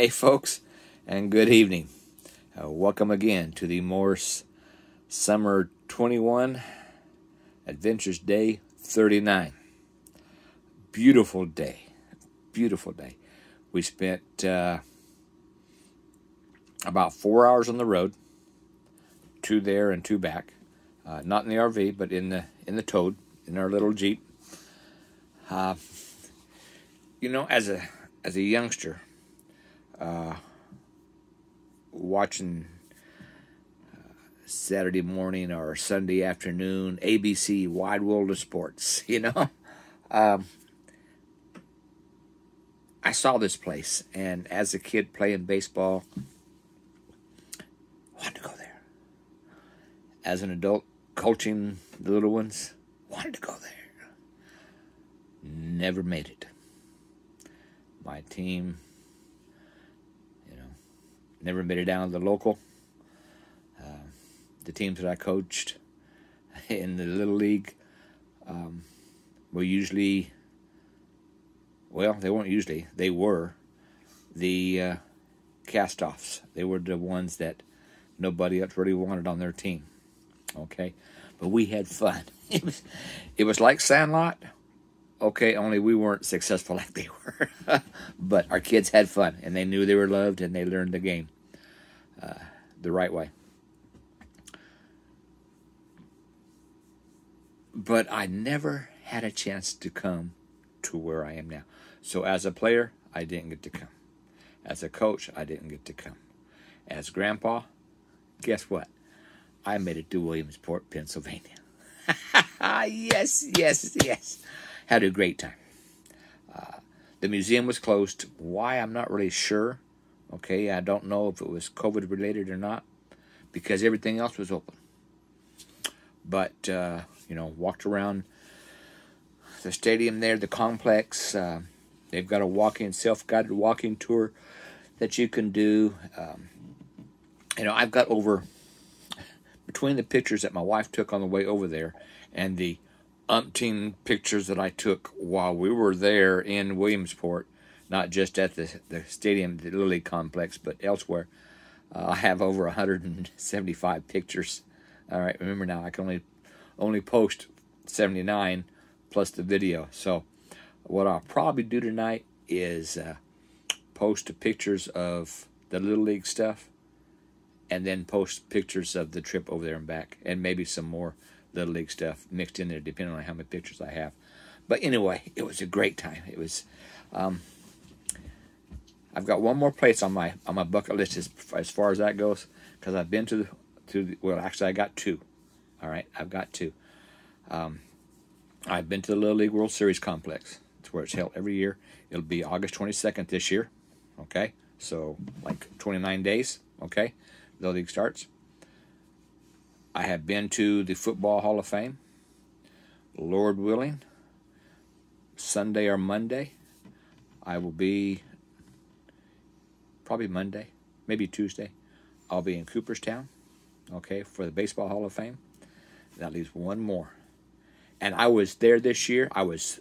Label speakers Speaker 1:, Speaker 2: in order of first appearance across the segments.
Speaker 1: Hey, folks, and good evening. Uh, welcome again to the Morris Summer 21 Adventures Day 39. Beautiful day. Beautiful day. We spent uh, about four hours on the road, two there and two back. Uh, not in the RV, but in the in the Toad, in our little Jeep. Uh, you know, as a as a youngster, uh, watching uh, Saturday morning or Sunday afternoon, ABC Wide World of Sports, you know. Um, I saw this place, and as a kid playing baseball, wanted to go there. As an adult coaching the little ones, wanted to go there. Never made it. My team never made it down to the local. Uh, the teams that I coached in the little league um, were usually, well, they weren't usually, they were the uh, cast-offs. They were the ones that nobody else really wanted on their team. Okay, but we had fun. It was, it was like Sandlot. Okay, only we weren't successful like they were. but our kids had fun, and they knew they were loved, and they learned the game uh, the right way. But I never had a chance to come to where I am now. So as a player, I didn't get to come. As a coach, I didn't get to come. As grandpa, guess what? I made it to Williamsport, Pennsylvania. yes, yes, yes. Had a great time. Uh, the museum was closed. Why, I'm not really sure. Okay, I don't know if it was COVID related or not because everything else was open. But, uh, you know, walked around the stadium there, the complex. Uh, they've got a walk-in, self guided walking tour that you can do. Um, you know, I've got over, between the pictures that my wife took on the way over there and the umpteen pictures that I took while we were there in Williamsport, not just at the, the stadium, the Lily complex, but elsewhere. Uh, I have over 175 pictures. All right, remember now, I can only only post 79 plus the video. So, what I'll probably do tonight is uh, post the pictures of the Little League stuff and then post pictures of the trip over there and back, and maybe some more Little League stuff mixed in there, depending on how many pictures I have. But anyway, it was a great time. It was. Um, I've got one more place on my on my bucket list as, as far as that goes because I've been to the to the, well actually I got two. All right, I've got two. Um, I've been to the Little League World Series complex. It's where it's held every year. It'll be August 22nd this year. Okay, so like 29 days. Okay, Little League starts. I have been to the Football Hall of Fame. Lord willing, Sunday or Monday, I will be probably Monday, maybe Tuesday. I'll be in Cooperstown, okay, for the Baseball Hall of Fame. That leaves one more. And I was there this year. I was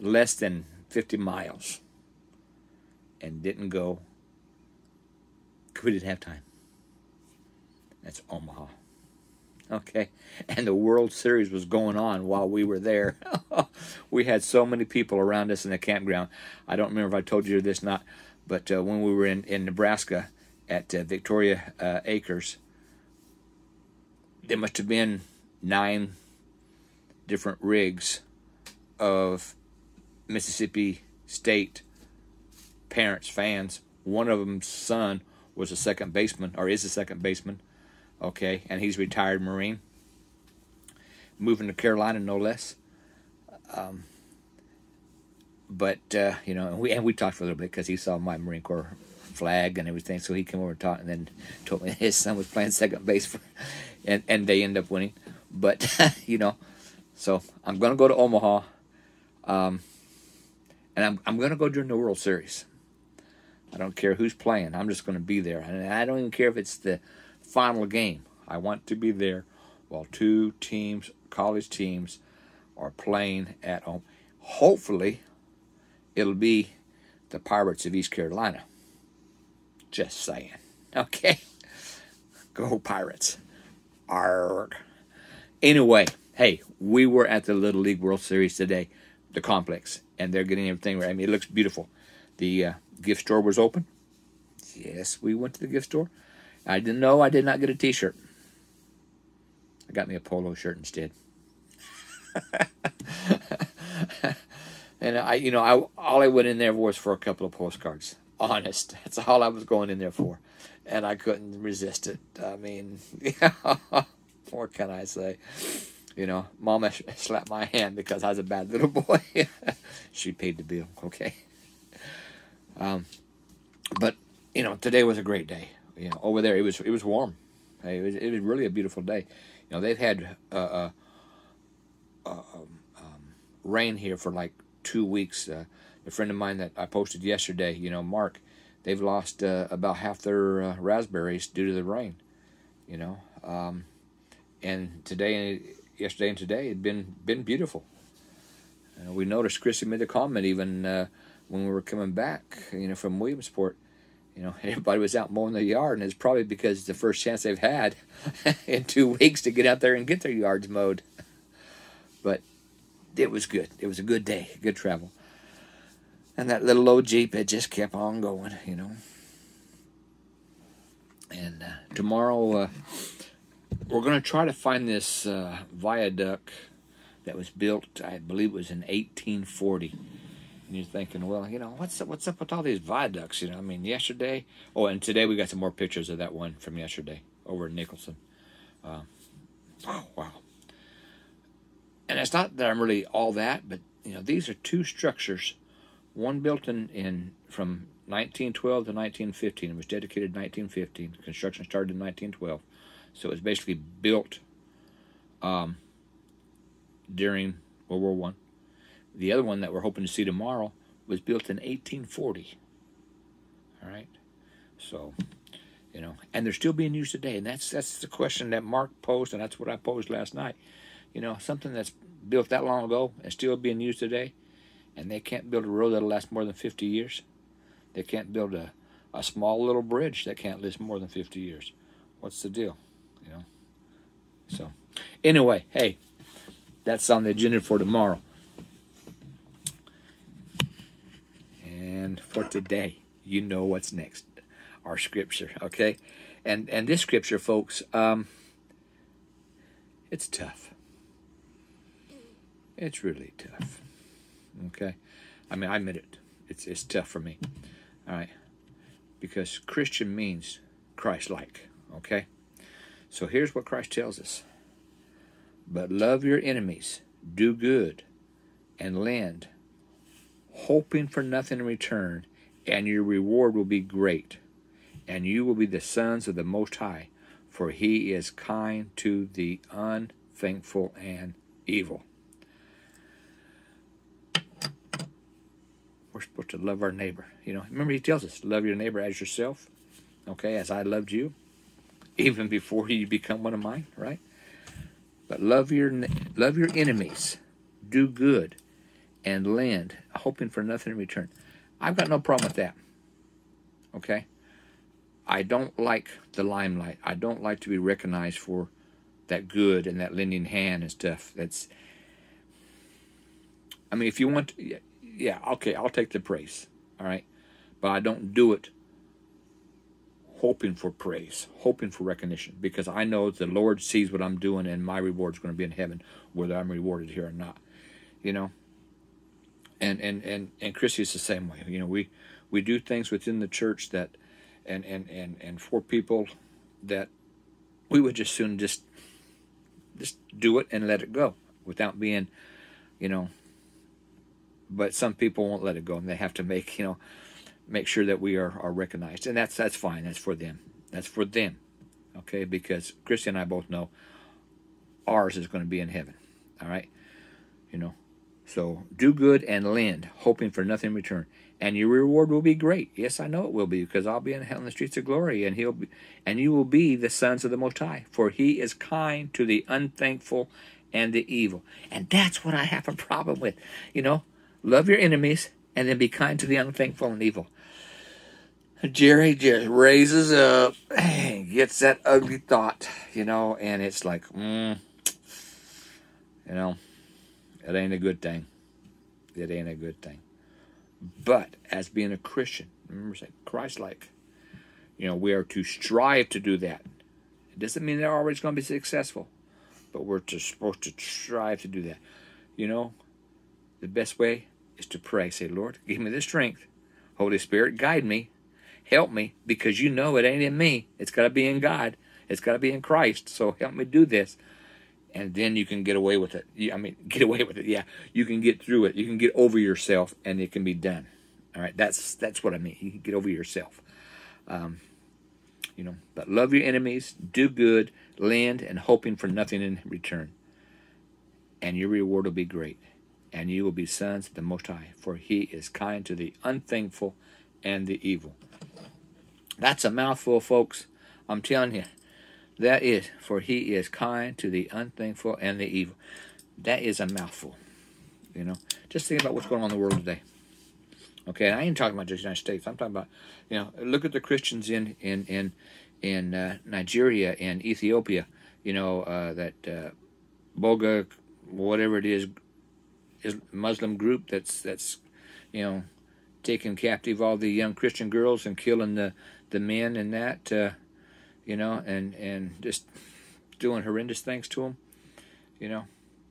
Speaker 1: less than 50 miles and didn't go. We didn't have time. That's Omaha. Okay. And the World Series was going on while we were there. we had so many people around us in the campground. I don't remember if I told you this or not, but uh, when we were in, in Nebraska at uh, Victoria uh, Acres, there must have been nine different rigs of Mississippi State parents, fans. One of them's son was a second baseman, or is a second baseman, okay, and he's retired Marine, moving to Carolina, no less. Um, but uh, you know, and we and we talked for a little bit because he saw my Marine Corps flag and everything, so he came over and talked, and then told me his son was playing second base for, and and they end up winning. But you know, so I'm gonna go to Omaha, um, and I'm I'm gonna go during the World Series. I don't care who's playing. I'm just gonna be there, and I don't even care if it's the final game. I want to be there while two teams, college teams, are playing at home. Hopefully, it'll be the Pirates of East Carolina. Just saying. Okay? Go Pirates. Arg. Anyway, hey, we were at the Little League World Series today, the complex, and they're getting everything right. I mean, it looks beautiful. The uh, gift store was open. Yes, we went to the gift store. I didn't know I did not get a T-shirt. I got me a polo shirt instead. and I, you know, I all I went in there was for a couple of postcards. Honest, that's all I was going in there for, and I couldn't resist it. I mean, what can I say? You know, Mama slapped my hand because I was a bad little boy. she paid the bill. Okay. Um, but you know, today was a great day. You know, over there it was it was warm. It was it was really a beautiful day. You know, they've had uh, uh, uh um, um, rain here for like two weeks. Uh, a friend of mine that I posted yesterday, you know, Mark, they've lost uh, about half their uh, raspberries due to the rain. You know, um, and today, yesterday, and today had been been beautiful. we noticed Chrissy made a comment even when we were coming back, you know, from Williamsport. You know, everybody was out mowing their yard, and it's probably because it's the first chance they've had in two weeks to get out there and get their yards mowed. But it was good. It was a good day, good travel. And that little old Jeep, it just kept on going, you know. And uh, tomorrow, uh, we're going to try to find this uh, viaduct that was built, I believe it was in 1840. And you're thinking, well, you know, what's up, what's up with all these viaducts? You know, I mean, yesterday, oh, and today we got some more pictures of that one from yesterday over in Nicholson. Uh, oh, wow and it's not that I'm really all that, but you know, these are two structures, one built in, in from 1912 to 1915. It was dedicated in 1915. Construction started in 1912, so it was basically built um, during World War One. The other one that we're hoping to see tomorrow was built in 1840. All right, so you know, and they're still being used today, and that's that's the question that Mark posed, and that's what I posed last night you know, something that's built that long ago and still being used today, and they can't build a road that'll last more than 50 years. They can't build a, a small little bridge that can't last more than 50 years. What's the deal? You know? So, anyway, hey, that's on the agenda for tomorrow. And for today, you know what's next. Our scripture, okay? And and this scripture, folks, um, it's tough. It's really tough. Okay? I mean, I admit it. It's, it's tough for me. All right? Because Christian means Christ like. Okay? So here's what Christ tells us But love your enemies, do good, and lend, hoping for nothing in return, and your reward will be great, and you will be the sons of the Most High, for he is kind to the unthankful and evil. we're supposed to love our neighbor. You know, remember he tells us, love your neighbor as yourself. Okay, as I loved you, even before you become one of mine, right? But love your love your enemies, do good, and lend, hoping for nothing in return. I've got no problem with that. Okay, I don't like the limelight. I don't like to be recognized for that good and that lending hand and stuff. That's I mean, if you want, to, yeah, okay, I'll take the praise. All right. But I don't do it hoping for praise, hoping for recognition, because I know the Lord sees what I'm doing and my reward is going to be in heaven, whether I'm rewarded here or not. You know? And and and and Chrissy is the same way. You know, we we do things within the church that and and and and for people that we would just soon just just do it and let it go without being, you know, but some people won't let it go and they have to make you know make sure that we are, are recognized. And that's that's fine. That's for them. That's for them. Okay? Because christy and i both know ours is going to be in heaven. All right? You know so do good and lend hoping for nothing in return. And your reward will be great. Yes i know it will be because i'll be in hell in the streets of glory and he'll be and you will be the sons of the most high for he is kind to the unthankful and the evil. And that's what i have a problem with. You know Love your enemies and then be kind to the unthankful and evil. Jerry just raises up and gets that ugly thought, you know, and it's like, mm, you know, it ain't a good thing. It ain't a good thing. But as being a Christian, remember, say Christ like, you know, we are to strive to do that. It doesn't mean they're always going to be successful, but we're to, supposed to strive to do that. You know, the best way is to pray. Say, Lord, give me the strength. Holy Spirit, guide me. Help me because you know it ain't in me. It's got to be in God. It's got to be in Christ. So help me do this. And then you can get away with it. I mean, get away with it. Yeah, you can get through it. You can get over yourself, and it can be done. All right, that's that's what I mean. You can get over yourself. Um, you know, but love your enemies, do good, lend, and hoping for nothing in return. And your reward will be great and you will be sons of the Most High, for he is kind to the unthankful and the evil. That's a mouthful, folks. I'm telling you. That is, for he is kind to the unthankful and the evil. That is a mouthful. You know, just think about what's going on in the world today. Okay, I ain't talking about just the United States. I'm talking about, you know, look at the Christians in in in in uh, Nigeria and Ethiopia. You know uh, that uh, Boga, whatever it is, is Muslim group that's that's you know taking captive all the young Christian girls and killing the the men and that uh, you know and and just doing horrendous things to them you know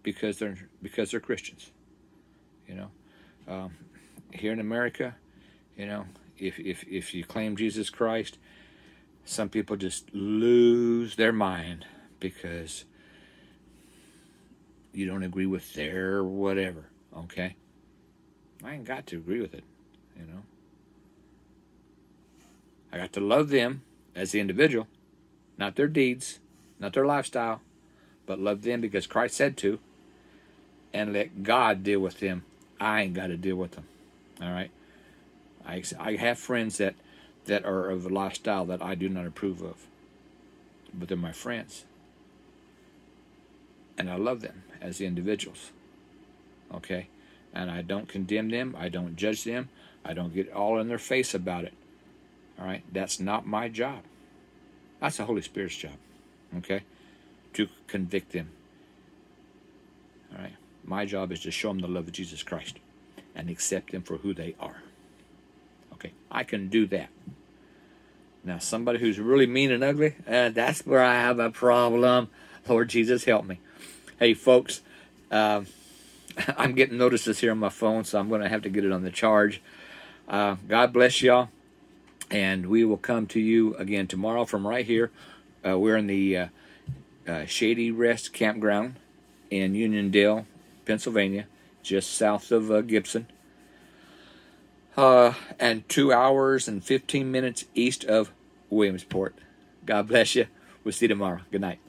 Speaker 1: because they're because they're Christians you know um, here in America you know if if if you claim Jesus Christ some people just lose their mind because you don't agree with their whatever, okay? I ain't got to agree with it, you know. I got to love them as the individual, not their deeds, not their lifestyle, but love them because Christ said to, and let God deal with them. I ain't got to deal with them. All right. I I have friends that that are of a lifestyle that I do not approve of, but they're my friends, and I love them as individuals. Okay? And I don't condemn them, I don't judge them, I don't get all in their face about it. All right? That's not my job. That's the Holy Spirit's job. Okay? To convict them. All right? My job is to show them the love of Jesus Christ and accept them for who they are. Okay? I can do that. Now, somebody who's really mean and ugly, uh, that's where I have a problem. Lord Jesus, help me. Hey, folks, uh, I'm getting notices here on my phone, so I'm going to have to get it on the charge. Uh, God bless y'all, and we will come to you again tomorrow from right here. Uh, we're in the uh, uh, Shady Rest Campground in Uniondale, Pennsylvania, just south of uh, Gibson. and two hours and 15 minutes east of Williamsport. God bless you. We'll see you tomorrow. Good night.